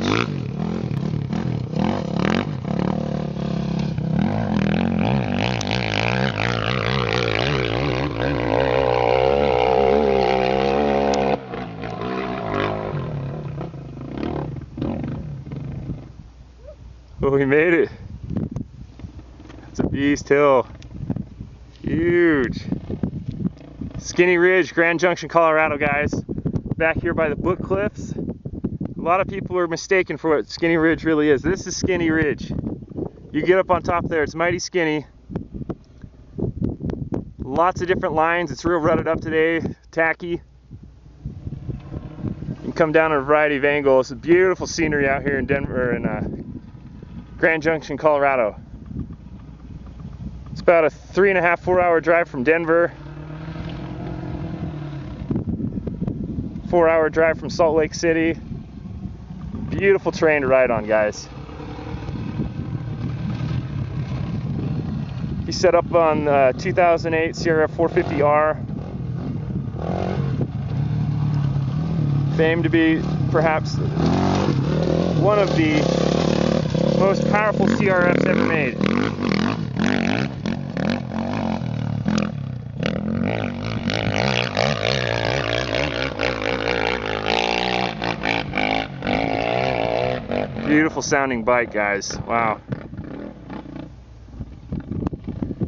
Ridge. Oh, we made it. It's a beast hill. Huge. Skinny Ridge, Grand Junction, Colorado, guys. Back here by the Book Cliffs. A lot of people are mistaken for what Skinny Ridge really is. This is Skinny Ridge. You get up on top there, it's mighty skinny. Lots of different lines. It's real rutted up today, tacky. You can come down in a variety of angles. It's Beautiful scenery out here in Denver and uh, Grand Junction, Colorado. It's about a three and a half, four hour drive from Denver. Four hour drive from Salt Lake City. Beautiful train to ride on, guys. He set up on uh, the 2008 CRF 450R. Famed to be perhaps one of the most powerful CRFs ever made. Beautiful sounding bike, guys. Wow.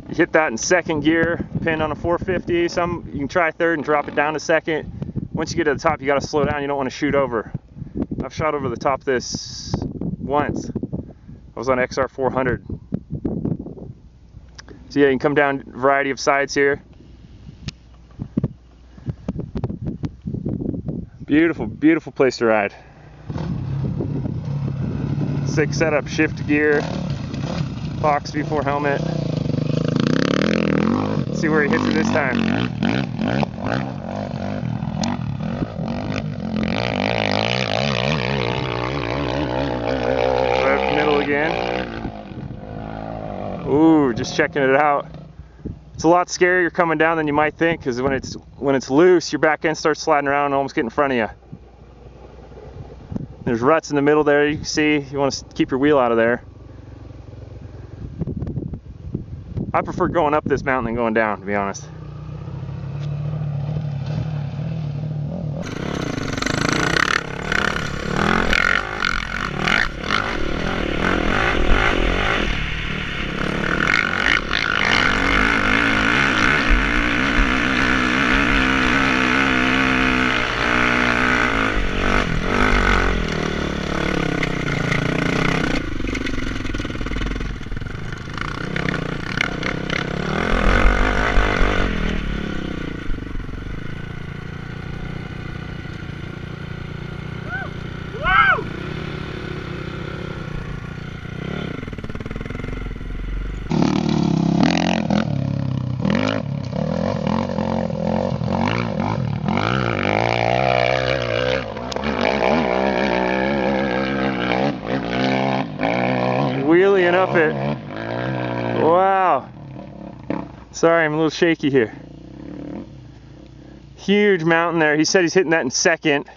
You hit that in second gear, pin on a 450. Some you can try third and drop it down to second. Once you get to the top, you got to slow down. You don't want to shoot over. I've shot over the top this once. I was on XR 400. So yeah, you can come down a variety of sides here. Beautiful, beautiful place to ride. Sick setup, shift gear, Fox V4 helmet. Let's see where he hits it this time. The middle again. Ooh, just checking it out. It's a lot scarier coming down than you might think because when it's when it's loose, your back end starts sliding around and almost get in front of you. There's ruts in the middle there. You can see you want to keep your wheel out of there. I prefer going up this mountain than going down, to be honest. Wheeling up it. Wow. Sorry, I'm a little shaky here. Huge mountain there. He said he's hitting that in second.